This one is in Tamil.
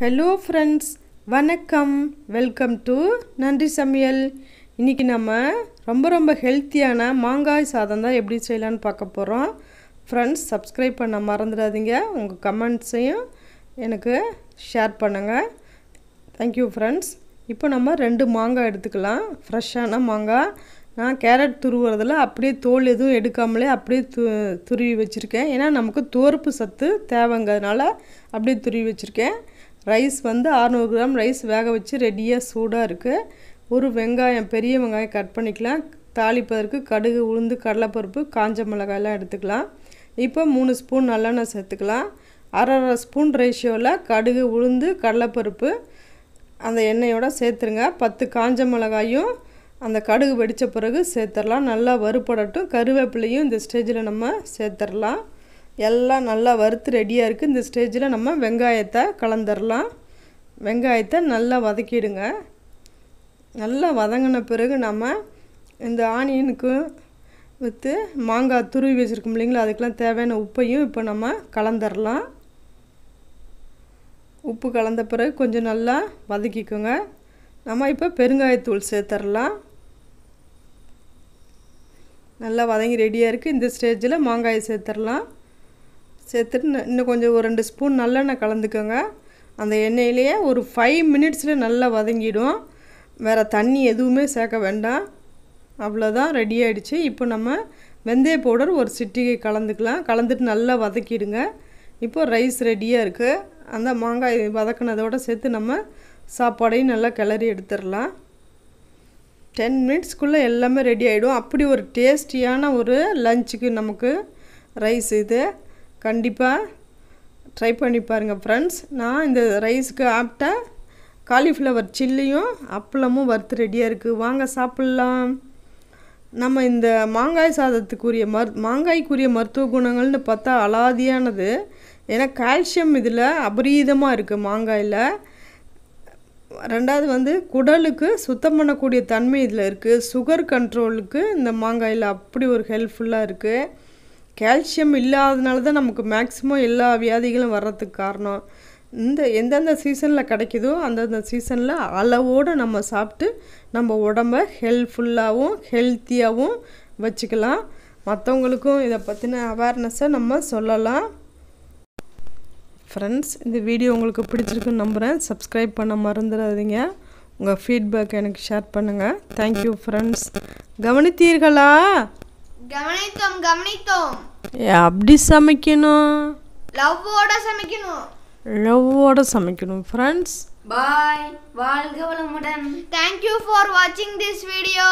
ஹலோ ஃப்ரெண்ட்ஸ் வணக்கம். Welcome to Nandri Samayal. இன்றைக்கி நம்ம ரொம்ப ரொம்ப ஹெல்த்தியான மாங்காய் சாதம் தான் எப்படி செய்யலான்னு பார்க்க போகிறோம் ஃப்ரெண்ட்ஸ் சப்ஸ்கிரைப் பண்ண மறந்துடாதீங்க. உங்கள் கமெண்ட்ஸையும் எனக்கு ஷேர் பண்ணுங்கள் தேங்க்யூ ஃப்ரெண்ட்ஸ் இப்போ நம்ம ரெண்டு மாங்காய் எடுத்துக்கலாம். ஃப்ரெஷ்ஷான மாங்காய். நான் கேரட் துருவுறதில் அப்படியே தோல் எதுவும் எடுக்காமலே அப்படியே து துருவி வச்சுருக்கேன். ஏன்னா நமக்கு தோறுப்பு சத்து தேவைங்கிறதுனால அப்படியே துருவி வச்சுருக்கேன். ரைஸ் வந்து அறநூறு கிராம் ரைஸ் வேக வச்சு ரெடியாக சூடாக இருக்குது ஒரு வெங்காயம் பெரிய வெங்காயம் கட் பண்ணிக்கலாம். தாளிப்பதற்கு கடுகு உளுந்து கடலைப்பருப்பு காஞ்ச மிளகாயெல்லாம் எடுத்துக்கலாம். இப்போ மூணு ஸ்பூன் நல்லெண்ணெய் சேர்த்துக்கலாம். அரை அரை ஸ்பூன் ரேஷியோவில் கடுகு உளுந்து கடலைப்பருப்பு அந்த எண்ணெயோடு சேர்த்துருங்க. பத்து காஞ்ச மிளகாயும் அந்த கடுகு வெடித்த பிறகு சேர்த்துடலாம். நல்லா வறுபடட்டும். கருவேப்பிலையும் இந்த ஸ்டேஜில் நம்ம சேர்த்துடலாம். எல்லாம் நல்லா வறுத்து ரெடியாக இருக்குது இந்த ஸ்டேஜில் நம்ம வெங்காயத்தை கலந்துடலாம் வெங்காயத்தை நல்லா வதக்கிடுங்க. நல்லா வதங்கின பிறகு நம்ம இந்த ஆனியனுக்கு விற்று மாங்காய் துருவி வச்சுருக்கோம் இல்லைங்களா? அதுக்கெலாம் தேவையான உப்பையும் இப்போ நம்ம கலந்துடலாம் உப்பு கலந்த பிறகு கொஞ்சம் நல்லா வதக்கிக்கோங்க. நம்ம இப்போ பெருங்காயத்தூள் சேர்த்துடலாம் நல்லா வதங்கி ரெடியாக இருக்குது இந்த ஸ்டேஜில் மாங்காயை சேர்த்துடலாம் சேர்த்துட்டு இன்னும் கொஞ்சம் ஒரு ரெண்டு ஸ்பூன் நல்லெண்ணெய் கலந்துக்கோங்க. அந்த எண்ணெயிலேயே ஒரு ஃபைவ் மினிட்ஸில் நல்லா வதங்கிடும். வேறு தண்ணி எதுவுமே சேர்க்க வேண்டாம். அவ்வளோதான் ரெடி ஆகிடுச்சு இப்போ நம்ம வெந்தய பவுடர் ஒரு சிட்டிகை கலந்துக்கலாம். கலந்துட்டு நல்லா வதக்கிடுங்க. இப்போ ரைஸ் ரெடியாக இருக்குது அந்த மாங்காய் வதக்கினதோடு சேர்த்து நம்ம சாப்பாடையும் நல்லா கிளறி எடுத்துடலாம். டென் மினிட்ஸ்க்குள்ளே எல்லாமே ரெடி ஆகிடும் அப்படி ஒரு டேஸ்டியான ஒரு லஞ்சுக்கு நமக்கு ரைஸ் இது. கண்டிப்பாக ட்ரை பண்ணி பாருங்கள் ஃப்ரெண்ட்ஸ் நான் இந்த ரைஸுக்கு ஆப்டாக காலிஃப்ளவர் சில்லியும் அப்பளமும் வறுத்து ரெடியாக இருக்குது வாங்க சாப்பிட்லாம். நம்ம இந்த மாங்காய் சாதத்துக்குரிய மரு மாங்காய்க்குரிய மருத்துவ குணங்கள்னு பார்த்தா அலாதியானது. ஏன்னா கால்சியம் இதில் அபரீதமாக இருக்குது மாங்காயில். ரெண்டாவது வந்து குடலுக்கு சுத்தம் பண்ணக்கூடிய தன்மை இதில் இருக்குது சுகர் கண்ட்ரோலுக்கு இந்த மாங்காயில் அப்படி ஒரு ஹெல்ப்ஃபுல்லாக இருக்குது கால்சியம் இல்லாதனால தான் நமக்கு மேக்ஸிமம் எல்லா வியாதிகளும் வர்றதுக்கு காரணம். இந்த எந்தெந்த சீசனில் கிடைக்குதோ அந்தந்த சீசனில் அளவோடு நம்ம சாப்பிட்டு நம்ம உடம்ப ஹெல்ப்ஃபுல்லாகவும் ஹெல்த்தியாகவும் வச்சுக்கலாம். மற்றவங்களுக்கும் இதை பற்றின அவேர்னஸை நம்ம சொல்லலாம். ஃப்ரெண்ட்ஸ் இந்த வீடியோ உங்களுக்கு பிடிச்சிருக்குன்னு நம்புகிறேன் சப்ஸ்கிரைப் பண்ண மறந்துடாதீங்க. உங்கள் ஃபீட்பேக் எனக்கு ஷேர் பண்ணுங்கள் தேங்க்யூ ஃப்ரெண்ட்ஸ் கவனித்தீர்களா? கவனித்தோம் கவனித்தோம். ஏ, அப்படி சமைக்கணும். லவ்வோட சமைக்கணும். லவ்வோட சமைக்கணும் ஃப்ரெண்ட்ஸ் பாய் வாழ்க வளமுடன். தேங்க்யூ ஃபார் வாட்சிங் திஸ் வீடியோ